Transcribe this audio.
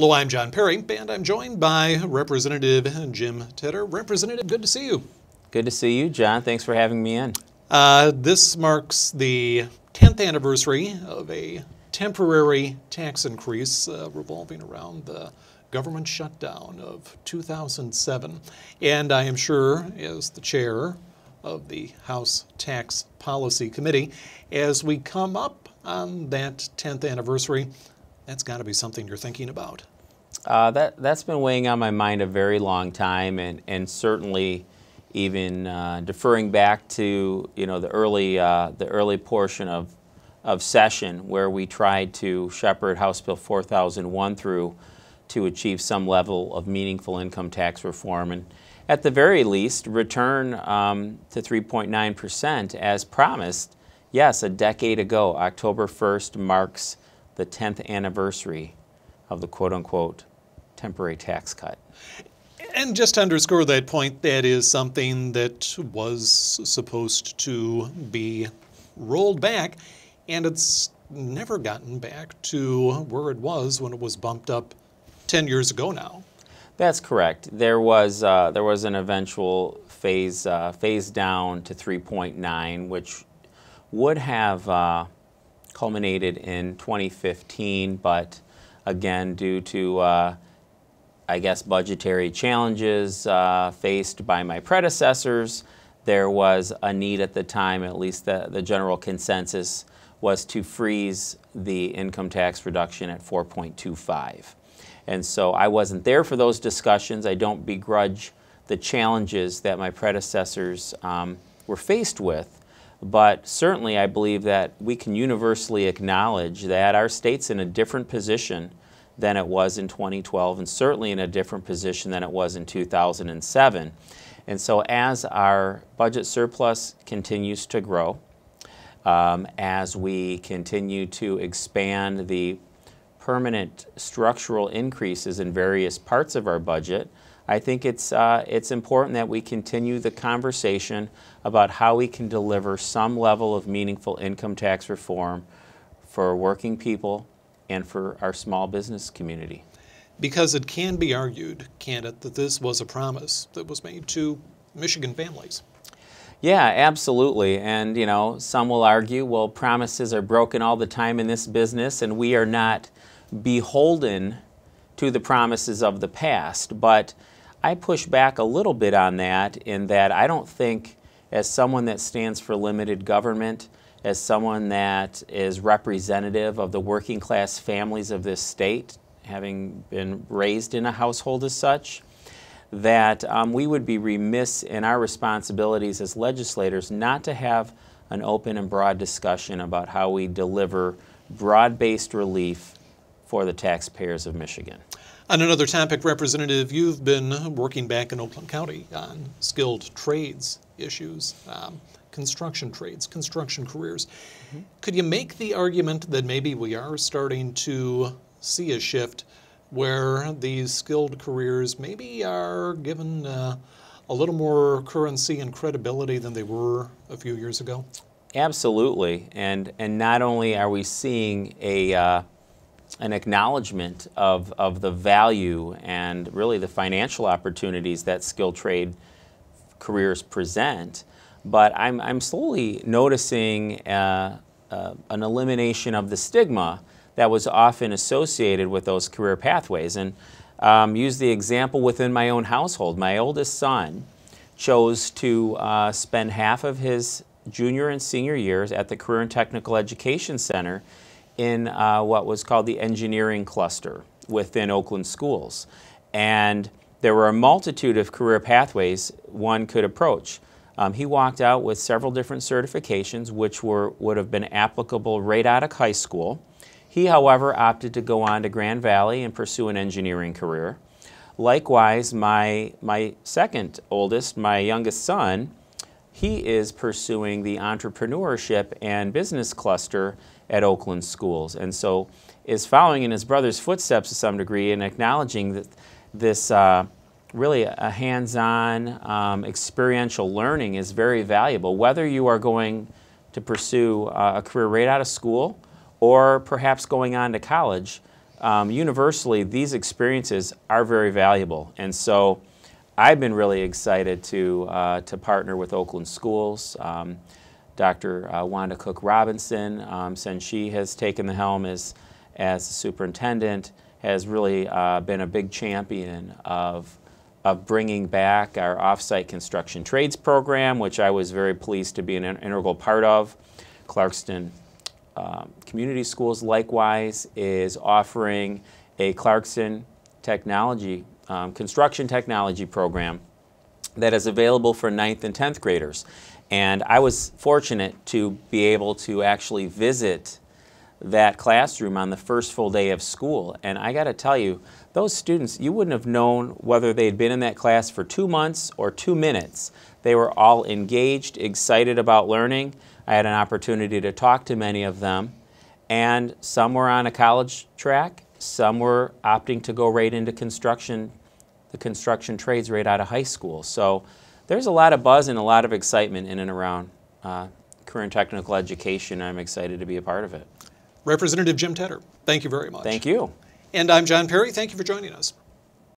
Hello, I'm John Perry, and I'm joined by Representative Jim Tedder. Representative, good to see you. Good to see you, John. Thanks for having me in. Uh, this marks the 10th anniversary of a temporary tax increase uh, revolving around the government shutdown of 2007. And I am sure, as the chair of the House Tax Policy Committee, as we come up on that 10th anniversary, that's got to be something you're thinking about. Uh, that, that's been weighing on my mind a very long time, and, and certainly even uh, deferring back to you know the early, uh, the early portion of, of session where we tried to shepherd House Bill 4001 through to achieve some level of meaningful income tax reform. And at the very least, return um, to 3.9% as promised. Yes, a decade ago, October 1st marks the 10th anniversary of the quote unquote temporary tax cut. And just to underscore that point, that is something that was supposed to be rolled back, and it's never gotten back to where it was when it was bumped up 10 years ago now. That's correct. There was, uh, there was an eventual phase, uh, phase down to 3.9, which would have uh, culminated in 2015, but again, due to, uh, I guess, budgetary challenges uh, faced by my predecessors, there was a need at the time, at least the, the general consensus, was to freeze the income tax reduction at 4.25. And so I wasn't there for those discussions. I don't begrudge the challenges that my predecessors um, were faced with. But certainly, I believe that we can universally acknowledge that our state's in a different position than it was in 2012, and certainly in a different position than it was in 2007. And so, as our budget surplus continues to grow, um, as we continue to expand the permanent structural increases in various parts of our budget, I think it's, uh, it's important that we continue the conversation about how we can deliver some level of meaningful income tax reform for working people and for our small business community. Because it can be argued, can't it, that this was a promise that was made to Michigan families. Yeah, absolutely. And, you know, some will argue, well, promises are broken all the time in this business, and we are not beholden to the promises of the past. But I push back a little bit on that in that I don't think, as someone that stands for limited government, as someone that is representative of the working class families of this state, having been raised in a household as such, that um, we would be remiss in our responsibilities as legislators not to have an open and broad discussion about how we deliver broad based relief for the taxpayers of Michigan. On another topic, Representative, you've been working back in Oakland County on skilled trades issues, um, construction trades, construction careers. Mm-hmm. Could you make the argument that maybe we are starting to see a shift where these skilled careers maybe are given uh, a little more currency and credibility than they were a few years ago? Absolutely, and and not only are we seeing a uh, an acknowledgement of, of the value and really the financial opportunities that skilled trade careers present. But I'm, I'm slowly noticing uh, uh, an elimination of the stigma that was often associated with those career pathways. And um, use the example within my own household. My oldest son chose to uh, spend half of his junior and senior years at the Career and Technical Education Center in uh, what was called the engineering cluster within Oakland schools. And there were a multitude of career pathways one could approach. Um, he walked out with several different certifications which were, would have been applicable right out of high school. He, however, opted to go on to Grand Valley and pursue an engineering career. Likewise, my, my second oldest, my youngest son, he is pursuing the entrepreneurship and business cluster at Oakland schools. And so is following in his brother's footsteps to some degree and acknowledging that this uh, really a hands-on um, experiential learning is very valuable, whether you are going to pursue uh, a career right out of school or perhaps going on to college. um, universally, these experiences are very valuable. And so I've been really excited to, uh, to partner with Oakland Schools. Um, Dr. Uh, Wanda Cook Robinson, um, since she has taken the helm as, as superintendent, has really uh, been a big champion of, of bringing back our offsite construction trades program, which I was very pleased to be an integral part of. Clarkston um, Community Schools, likewise, is offering a Clarkston technology, um, construction technology program that is available for 9th and 10th graders. And I was fortunate to be able to actually visit that classroom on the first full day of school. And I got to tell you, those students, you wouldn't have known whether they had been in that class for two months or two minutes. They were all engaged, excited about learning. I had an opportunity to talk to many of them. And some were on a college track, some were opting to go right into construction, the construction trades right out of high school. So there's a lot of buzz and a lot of excitement in and around uh, career and technical education. I'm excited to be a part of it. Representative Jim Tedder, thank you very much. Thank you. And I'm John Perry. Thank you for joining us.